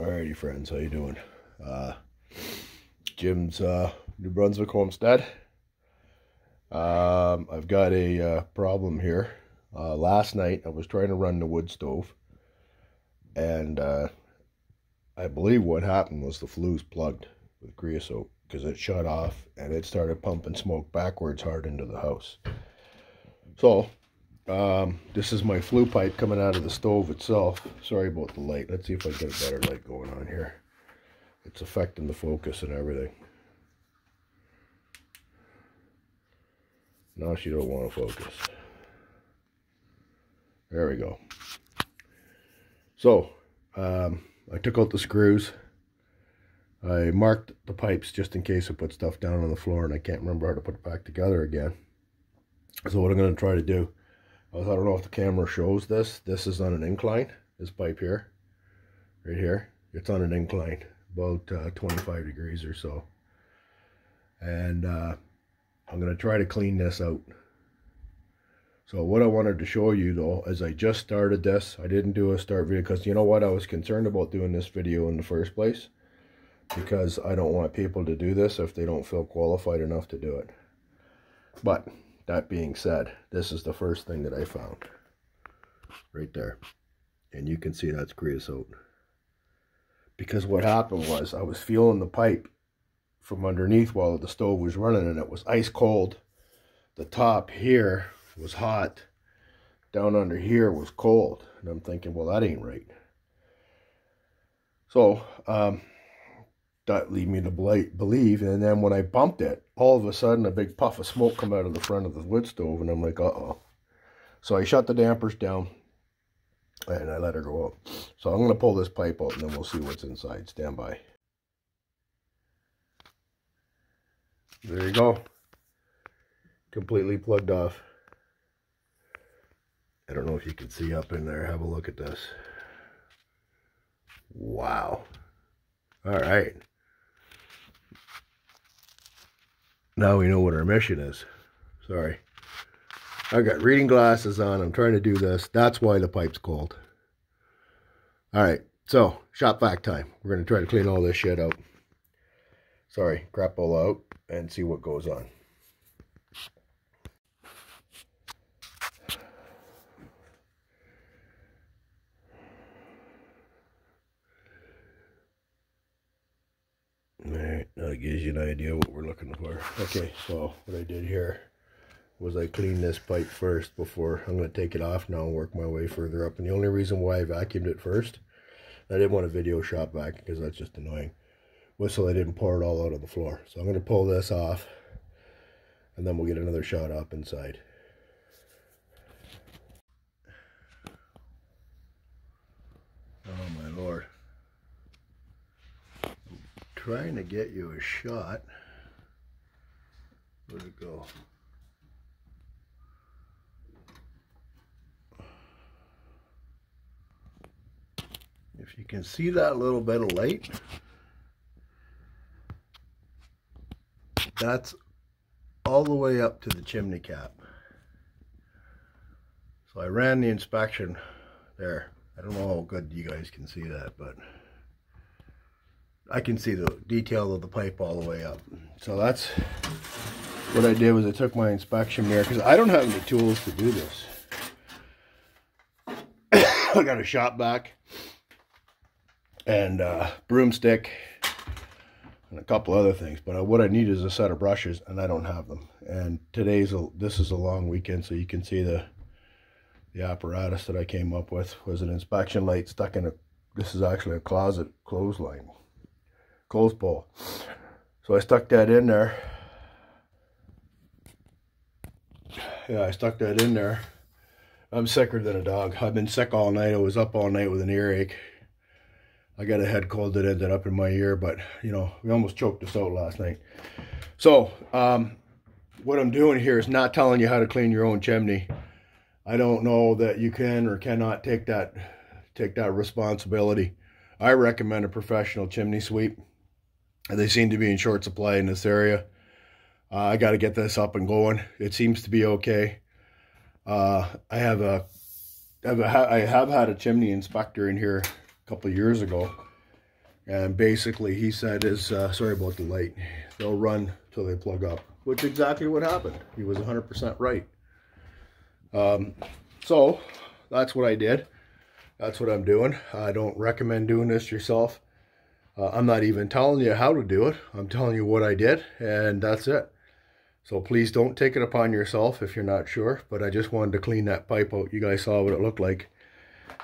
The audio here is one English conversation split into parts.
Alrighty, friends, how you doing? Uh, Jim's uh, New Brunswick homestead. Um, I've got a uh, problem here. Uh, last night, I was trying to run the wood stove, and uh, I believe what happened was the flues plugged with creosote because it shut off and it started pumping smoke backwards hard into the house. So um, this is my flue pipe coming out of the stove itself. Sorry about the light. Let's see if I get a better light going on here. It's affecting the focus and everything. Now she don't want to focus. There we go. So, um, I took out the screws. I marked the pipes just in case I put stuff down on the floor and I can't remember how to put it back together again. So what I'm going to try to do I don't know if the camera shows this. This is on an incline, this pipe here, right here. It's on an incline, about uh, 25 degrees or so. And uh, I'm going to try to clean this out. So what I wanted to show you though, is I just started this. I didn't do a start video because you know what? I was concerned about doing this video in the first place. Because I don't want people to do this if they don't feel qualified enough to do it. But that being said, this is the first thing that I found. Right there. And you can see that's creosote. Because what happened was I was feeling the pipe from underneath while the stove was running and it was ice cold. The top here was hot. Down under here was cold. And I'm thinking, well, that ain't right. So, um, that lead me to believe. And then when I bumped it, all of a sudden a big puff of smoke come out of the front of the wood stove. And I'm like, uh-oh. So I shut the dampers down and I let her go out. So I'm going to pull this pipe out and then we'll see what's inside. Stand by. There you go. Completely plugged off. I don't know if you can see up in there. Have a look at this. Wow. All right. Now we know what our mission is. Sorry. I've got reading glasses on. I'm trying to do this. That's why the pipe's cold. All right. So, shop vac time. We're going to try to clean all this shit out. Sorry, crap all out and see what goes on. Alright, that gives you an idea what we're looking for. Okay, so what I did here was I cleaned this pipe first before I'm going to take it off now and work my way further up. And the only reason why I vacuumed it first, I didn't want a video shop vac because that's just annoying, was so I didn't pour it all out of the floor. So I'm going to pull this off and then we'll get another shot up inside. Oh my lord trying to get you a shot. Where'd it go? If you can see that little bit of light, that's all the way up to the chimney cap. So I ran the inspection there. I don't know how good you guys can see that, but I can see the detail of the pipe all the way up. So that's what I did was I took my inspection mirror because I don't have any tools to do this. I got a shop vac and a broomstick and a couple other things. But what I need is a set of brushes and I don't have them. And today's a, this is a long weekend so you can see the the apparatus that I came up with was an inspection light stuck in a this is actually a closet clothesline clothes pole. So I stuck that in there. Yeah, I stuck that in there. I'm sicker than a dog. I've been sick all night. I was up all night with an earache. I got a head cold that ended up in my ear, but, you know, we almost choked us out last night. So, um, what I'm doing here is not telling you how to clean your own chimney. I don't know that you can or cannot take that take that responsibility. I recommend a professional chimney sweep. They seem to be in short supply in this area. Uh, I got to get this up and going. It seems to be okay. Uh, I have a, I have, have had a chimney inspector in here a couple years ago, And basically, he said is, uh, sorry about the light, they'll run till they plug up, which exactly what happened. He was 100% right. Um, so, that's what I did. That's what I'm doing. I don't recommend doing this yourself. Uh, I'm not even telling you how to do it. I'm telling you what I did, and that's it. So please don't take it upon yourself if you're not sure. But I just wanted to clean that pipe out. You guys saw what it looked like.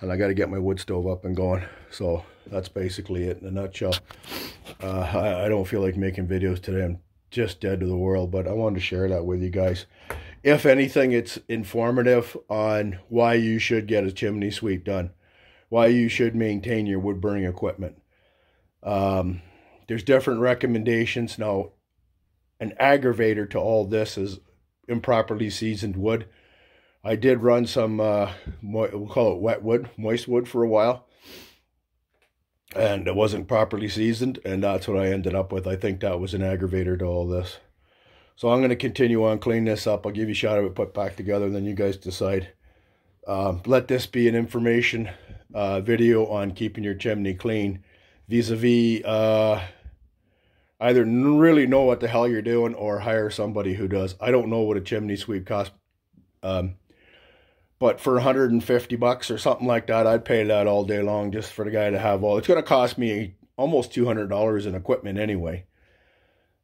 And I got to get my wood stove up and going. So that's basically it in a nutshell. Uh, I, I don't feel like making videos today. I'm just dead to the world. But I wanted to share that with you guys. If anything, it's informative on why you should get a chimney sweep done. Why you should maintain your wood burning equipment. Um, there's different recommendations. Now, an aggravator to all this is improperly seasoned wood. I did run some, uh, we'll call it wet wood, moist wood for a while. And it wasn't properly seasoned, and that's what I ended up with. I think that was an aggravator to all this. So I'm going to continue on, clean this up. I'll give you a shot of it put back together, and then you guys decide. Um, let this be an information uh, video on keeping your chimney clean vis-a-vis uh, either really know what the hell you're doing or hire somebody who does. I don't know what a chimney sweep costs, um, but for 150 bucks or something like that, I'd pay that all day long just for the guy to have all. It's going to cost me almost $200 in equipment anyway.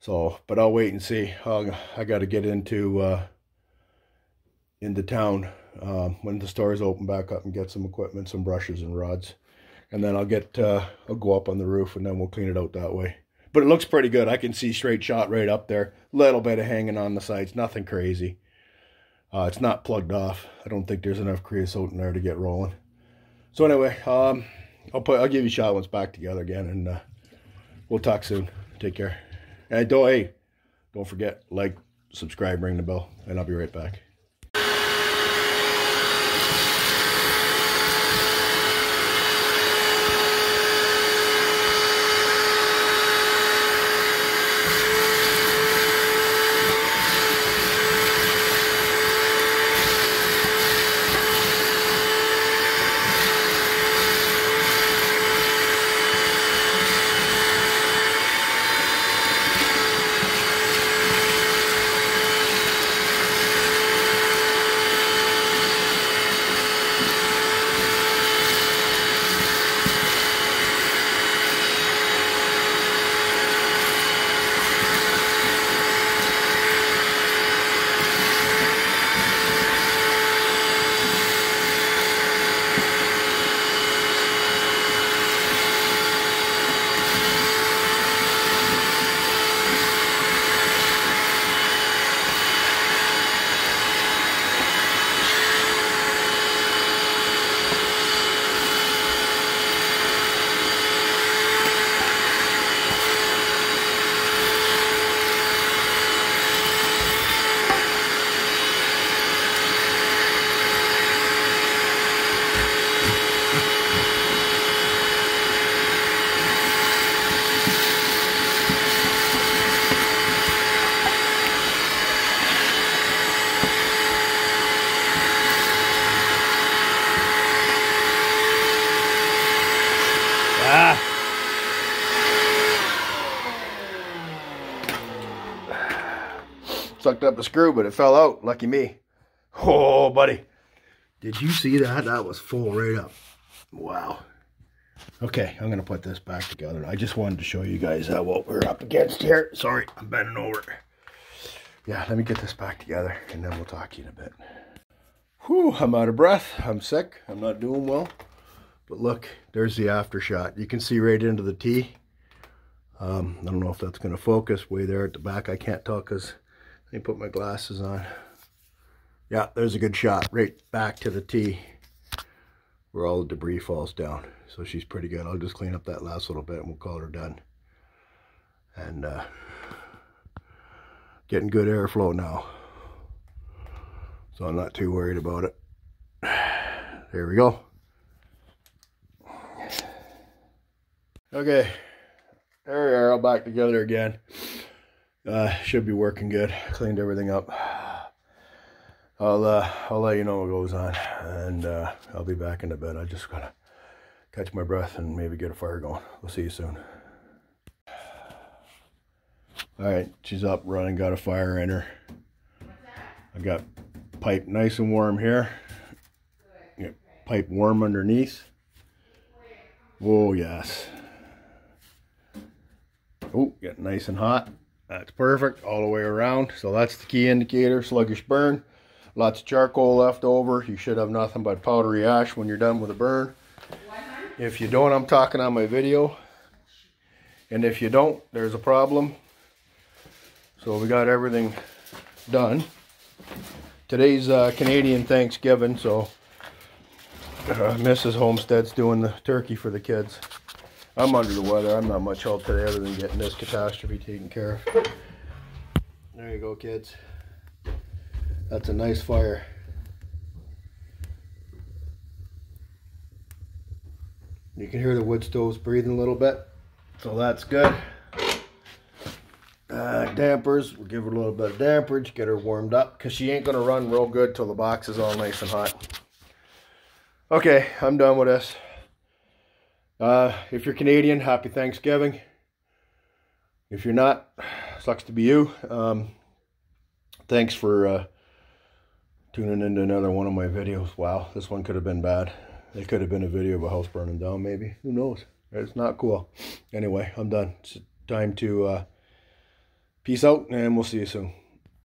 So, but I'll wait and see. I got to get into uh, into town uh, when the stores open back up and get some equipment, some brushes and rods and then I'll get uh, I'll go up on the roof and then we'll clean it out that way. But it looks pretty good. I can see straight shot right up there. Little bit of hanging on the sides, nothing crazy. Uh, it's not plugged off. I don't think there's enough creosote in there to get rolling. So anyway, um, I'll put I'll give you a shot once back together again, and uh, we'll talk soon. Take care, and don't hey, don't forget like, subscribe, ring the bell, and I'll be right back. Sucked up the screw, but it fell out. Lucky me. Oh, buddy. Did you see that? That was full right up. Wow. Okay, I'm going to put this back together. I just wanted to show you guys uh, what we're up against here. Sorry, I'm bending over. Yeah, let me get this back together, and then we'll talk to you in a bit. Whew, I'm out of breath. I'm sick. I'm not doing well. But look, there's the after shot. You can see right into the tee. Um, I don't know if that's going to focus way there at the back. I can't tell because let me put my glasses on. Yeah, there's a good shot right back to the tee where all the debris falls down. So she's pretty good. I'll just clean up that last little bit and we'll call her done. And uh, getting good airflow now. So I'm not too worried about it. There we go. Okay, there we are, all back together again. Uh, should be working good. Cleaned everything up. I'll uh, I'll let you know what goes on, and uh, I'll be back in a bit. I just gotta catch my breath and maybe get a fire going. We'll see you soon. All right, she's up running, got a fire in her. I got pipe nice and warm here. Pipe warm underneath. Oh, yes. Oh, getting nice and hot. That's perfect all the way around. So that's the key indicator, sluggish burn. Lots of charcoal left over. You should have nothing but powdery ash when you're done with the burn. If you don't, I'm talking on my video. And if you don't, there's a problem. So we got everything done. Today's uh, Canadian Thanksgiving, so uh, Mrs. Homestead's doing the turkey for the kids. I'm under the weather. I'm not much help today other than getting this catastrophe taken care of. There you go, kids. That's a nice fire. You can hear the wood stoves breathing a little bit. So that's good. Uh, dampers, we'll give her a little bit of damperage, get her warmed up, because she ain't going to run real good till the box is all nice and hot. Okay, I'm done with this. Uh, if you're Canadian, happy Thanksgiving. If you're not, sucks to be you. Um, thanks for uh, tuning into another one of my videos. Wow, this one could have been bad. It could have been a video of a house burning down, maybe. Who knows? It's not cool. Anyway, I'm done. It's time to uh, peace out, and we'll see you soon.